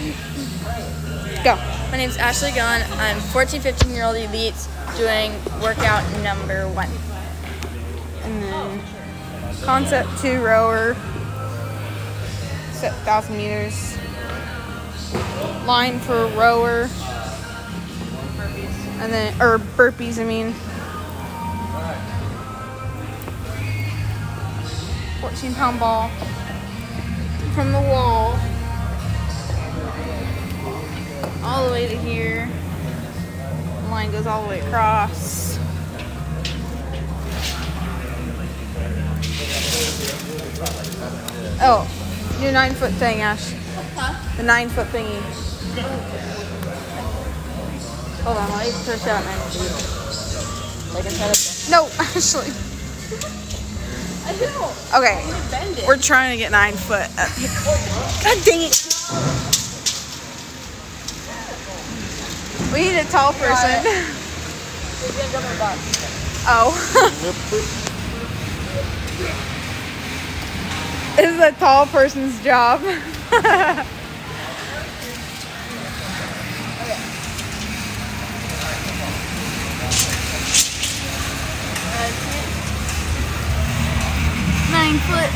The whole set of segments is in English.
Go. My name's Ashli Gowin. I'm 14, 15 year old elite doing workout number one. And then concept two rower. Set thousand meters. Line for rower. And then or burpees, I mean. 14 pound ball from the wall all the way to here. The line goes all the way across. Oh, your nine foot thing, Ash. The nine foot thingy. Hold on, let me push out nine feet. Like of No, Ashli. I know. Okay, we're trying to get nine foot up here. God dang it. We need a tall person. We're gonna jump on the box. Oh. this is a tall person's job. Nine foot.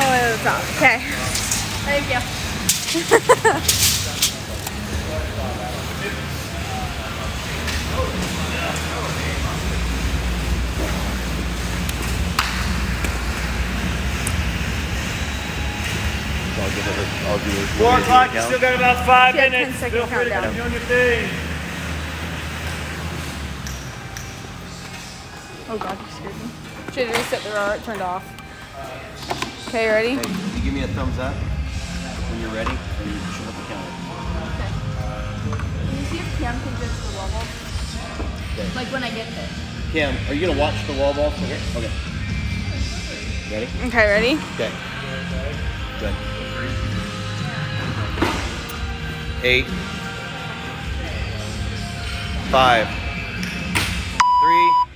Oh, at the top. Okay. Thank you. I'll give it. a- I'll do it. Four o'clock, you still got about five Yeah, 10 minutes. second Feel free to countdown. keep doing your thing. Oh god, you scared me. Should reset the rower, it turned off. Okay, ready? Hey, you give me a thumbs up when you're ready, and you should hit the counter. Can you see if Cam can get to the level? Okay. Like when I get there. Cam, are you gonna watch the wall ball? Okay. Okay. Ready? Okay, ready? Okay. Good. Eight. Five. Three.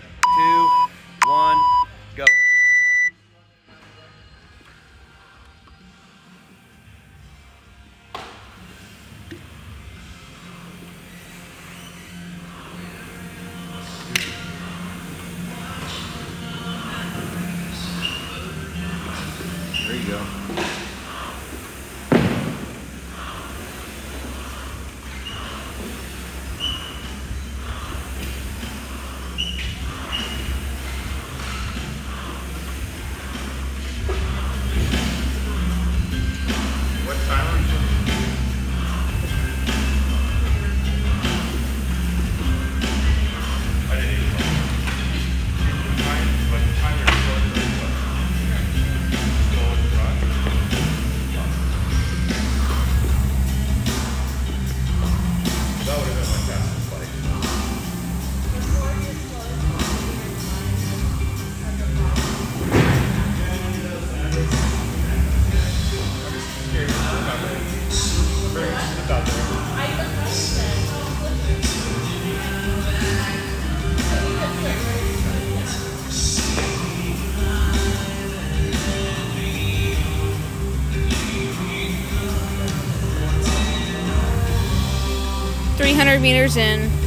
Meters in.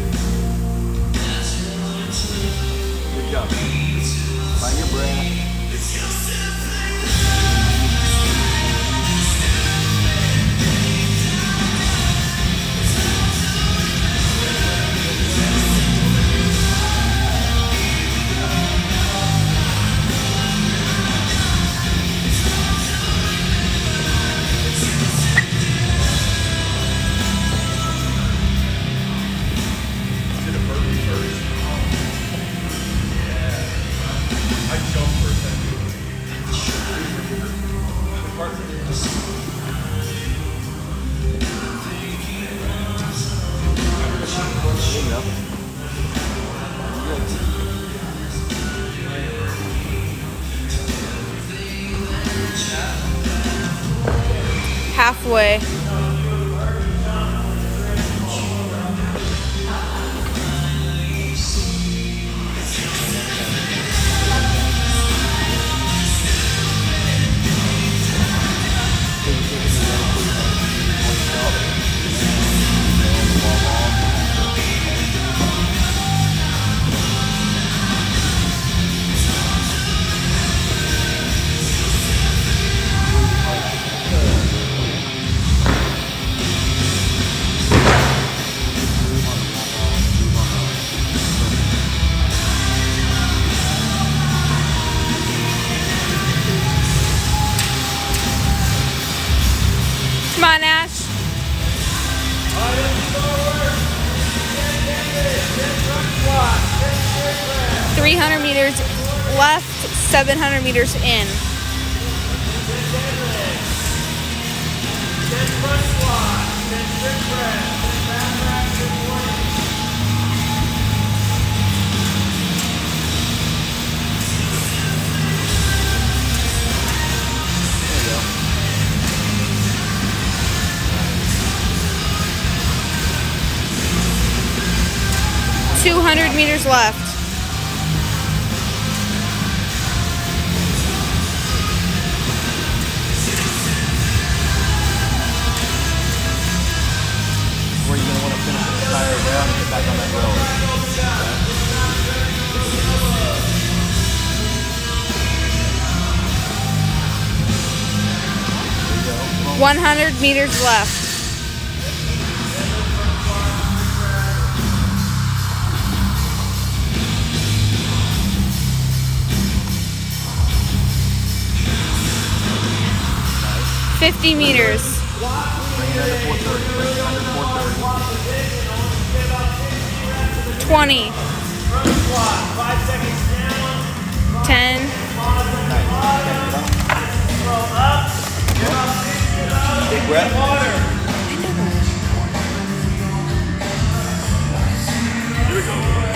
Halfway. Left, seven hundred meters in. Two hundred meters left. Want to finish the tire and get back on that road. One hundred meters left. Fifty meters. Bring it under 430. Bring it under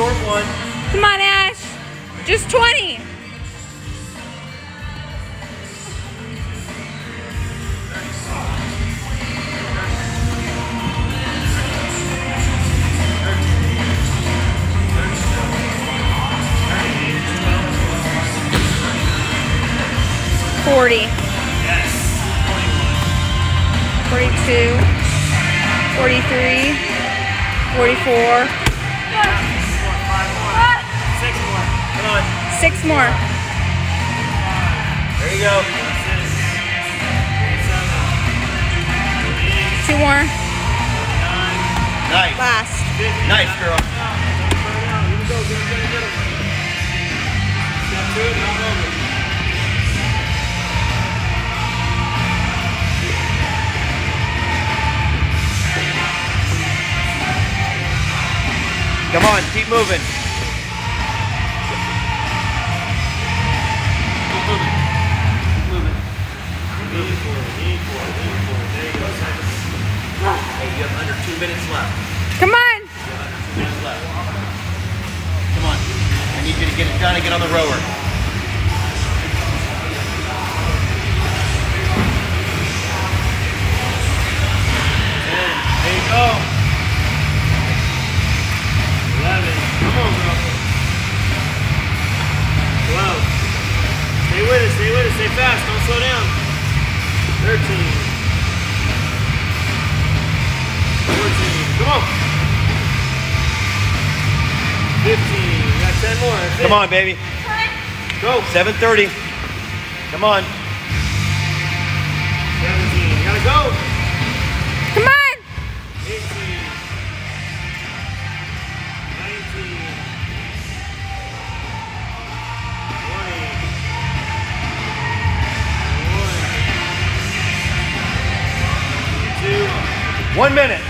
short one. Come on, Ash. Just twenty. Forty. Yes. Forty-two. Forty-three. Forty-four. Six more. There you go. Two more. Nice. Last. Nice, girl. Come on, keep moving. Minutes left. Come on. Two minutes left. Come on. I need you to get it done and get on the rower. Come on, baby. Go. 7:30. Come on. Seventeen. You gotta go. Come on. 18, 19, 20, 1, 2, One minute.